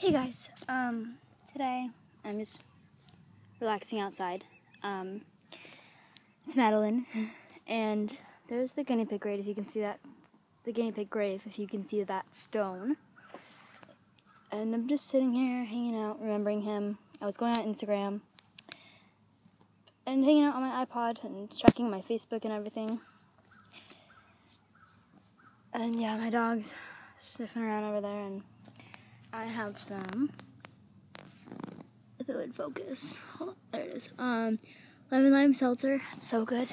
Hey guys, um, today I'm just relaxing outside. Um, it's Madeline, and there's the guinea pig grave if you can see that. The guinea pig grave if you can see that stone. And I'm just sitting here hanging out, remembering him. I was going on Instagram and hanging out on my iPod and checking my Facebook and everything. And yeah, my dog's sniffing around over there and I have some. If it would focus, oh, there it is. Um, lemon lime seltzer, so good.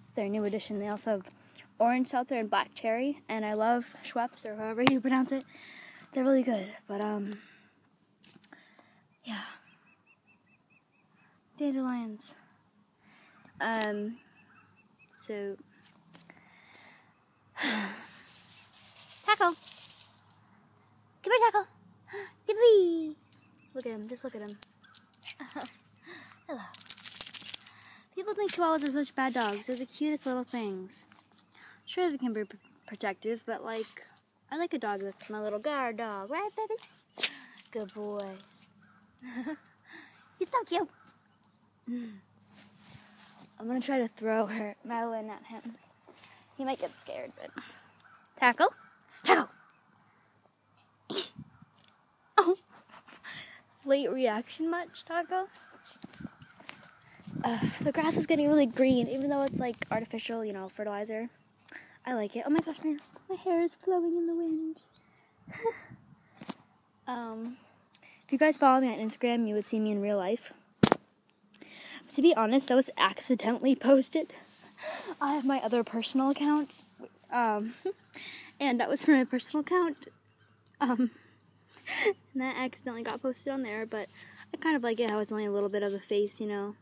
It's their new edition. They also have orange seltzer and black cherry, and I love Schweppes or however you pronounce it. They're really good, but um, yeah, dandelions. Um, so taco. Come here, taco. Look at him. Just look at him. Hello. People think chihuahuas are such bad dogs. They're the cutest little things. Sure, they can be protective, but like, I like a dog that's my little guard dog, right, baby? Good boy. He's so cute. I'm gonna try to throw her Madeline at him. He might get scared, but tackle, tackle. Late reaction much, Taco? Uh, the grass is getting really green, even though it's like artificial, you know, fertilizer. I like it. Oh my gosh, my, my hair is flowing in the wind. um, if you guys follow me on Instagram, you would see me in real life. To be honest, that was accidentally posted. I have my other personal account, um, and that was for my personal account. Um, and that accidentally got posted on there, but I kind of like it how it's only a little bit of a face, you know.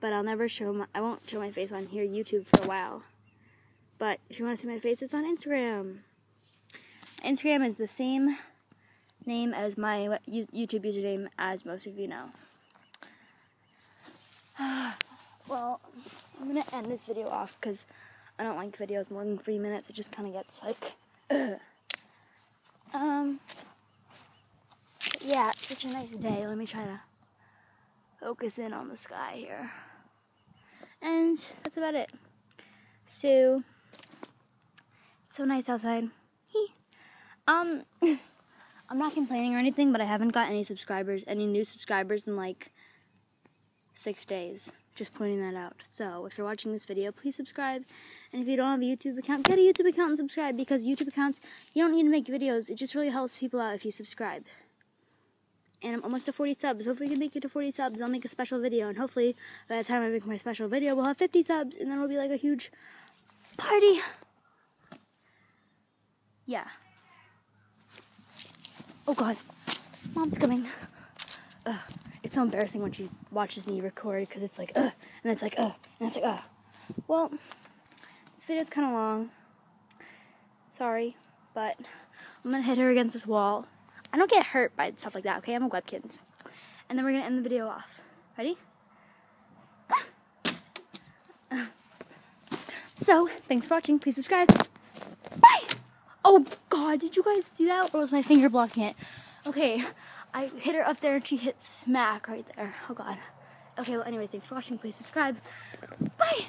But I'll never show my, I won't show my face on here, YouTube, for a while. But if you want to see my face, it's on Instagram. Instagram is the same name as my YouTube username, as most of you know. well, I'm going to end this video off because I don't like videos more than three minutes. It just kind of gets like, ugh. Um, yeah, it's such a nice day. Let me try to focus in on the sky here. And that's about it. So, so nice outside. um, I'm not complaining or anything, but I haven't got any subscribers, any new subscribers in like six days. Just pointing that out. So, if you're watching this video, please subscribe. And if you don't have a YouTube account, get a YouTube account and subscribe because YouTube accounts, you don't need to make videos. It just really helps people out if you subscribe and I'm almost to 40 subs. Hopefully, we can make it to 40 subs. I'll make a special video, and hopefully, by the time I make my special video, we'll have 50 subs, and then it'll be like a huge party. Yeah. Oh God, mom's coming. Ugh. It's so embarrassing when she watches me record because it's like, ugh, and it's like, ugh, and it's like, ugh. Well, this video's kind of long. Sorry, but I'm gonna hit her against this wall I don't get hurt by stuff like that, okay? I'm a Webkinz. And then we're gonna end the video off. Ready? So, thanks for watching. Please subscribe. Bye! Oh god, did you guys see that? Or was my finger blocking it? Okay, I hit her up there and she hit smack right there. Oh god. Okay, well, anyways, thanks for watching. Please subscribe. Bye!